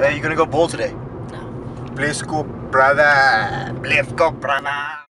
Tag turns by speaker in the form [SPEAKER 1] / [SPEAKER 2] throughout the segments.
[SPEAKER 1] Hey, you gonna go ball today?
[SPEAKER 2] No.
[SPEAKER 1] Let's go, brother. Let's go, brother.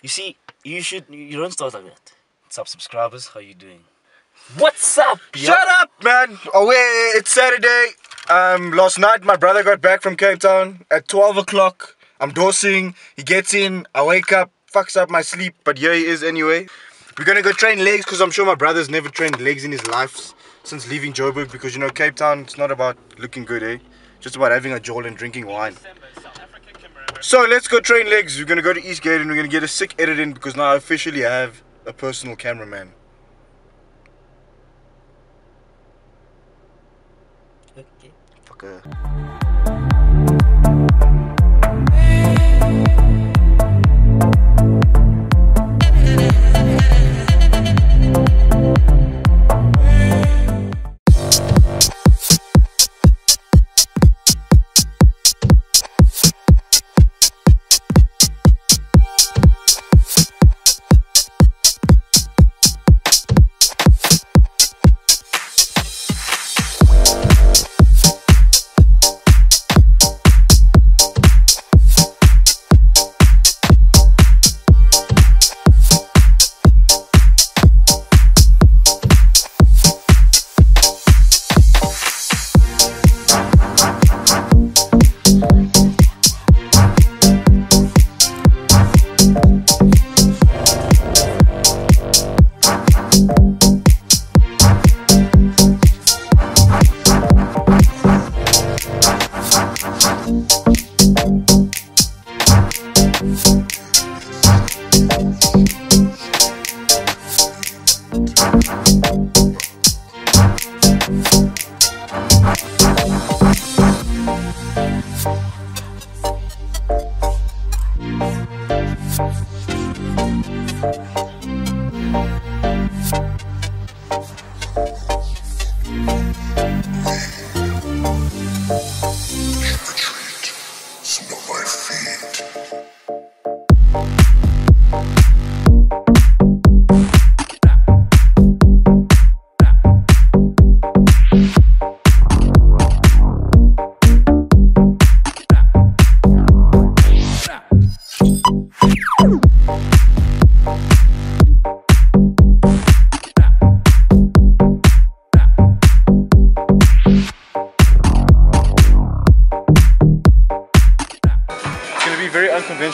[SPEAKER 3] You
[SPEAKER 2] see, you should. You don't start like that. What's up, subscribers? How you doing? What's up? yo?
[SPEAKER 1] Shut up, man. Oh wait, it's Saturday. Um, last night my brother got back from Cape Town at 12 o'clock. I'm dosing. He gets in. I wake up, fucks up my sleep, but here he is anyway. We're gonna go train legs because I'm sure my brother's never trained legs in his life since leaving Joburg because you know Cape Town. It's not about looking good, eh? Just about having a jaw and drinking wine. So let's go train legs. We're gonna go to Eastgate and we're gonna get a sick edit in because now I officially have a personal cameraman.
[SPEAKER 2] Okay.
[SPEAKER 1] Fucker.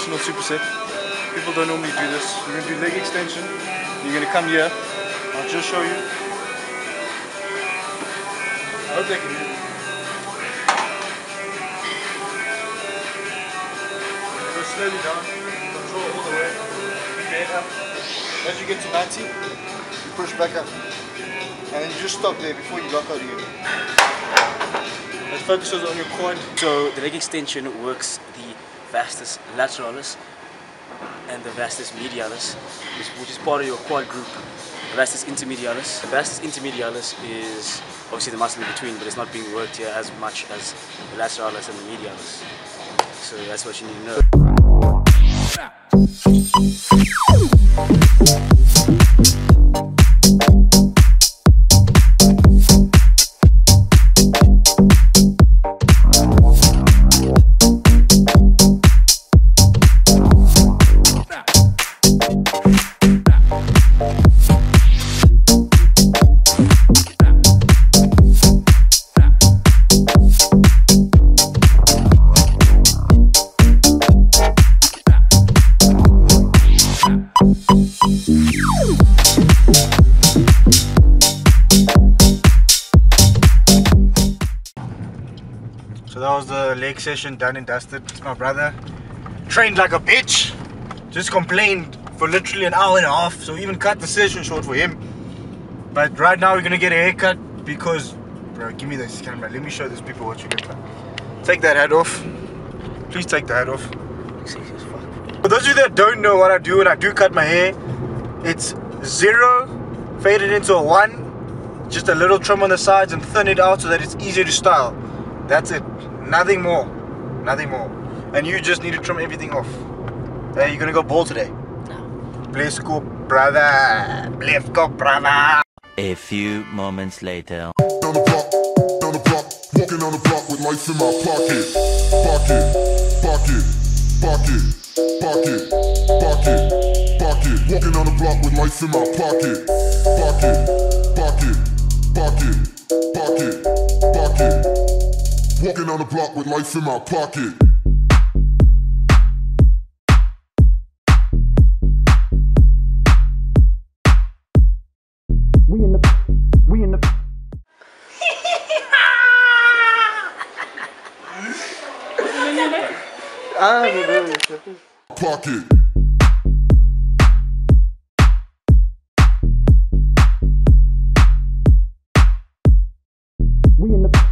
[SPEAKER 1] Very unconventional superset. People don't normally do this. You're gonna do leg extension. You're gonna come here. I'll just show you. I hope they can hear. Go slowly down. Control all the way. Keep up. As you get to 90, you push back up. And then you just stop there before you lock out again. It focuses on your quad.
[SPEAKER 2] So the leg extension works the vastus lateralis and the vastus medialis, which, is part of your quad group. The vastus intermedialis. The vastus intermedialis is obviously the muscle in between, but it's not being worked here as much as the lateralis and the medialis. So that's what you need to know.
[SPEAKER 1] That was the leg session done and dusted. My brother trained like a bitch. Just complained for literally an hour and a half. So even cut the session short for him. But right now we're gonna get a haircut because Bro, give me this camera. Let me show these people what you get. Take that hat off. Please take the hat off. For those of you that don't know what I do when I do cut my hair, it's zero, faded into a one, just a little trim on the sides and thin it out so that it's easier to style. That's it. Nothing more. Nothing more. And you just need to trim everything off. Hey, you gonna go bald today? Let's go, brother. Let's go, brother.
[SPEAKER 4] A few moments later.
[SPEAKER 5] On the block, on the block, walking on the block with life in my pocket. Pocket, pocket, pocket, pocket, pocket, pocket. Walking on the block with life in my pocket. Pocket, pocket, Walking on the block with life in my pocket. We in the, we in the. Pocket. We in the.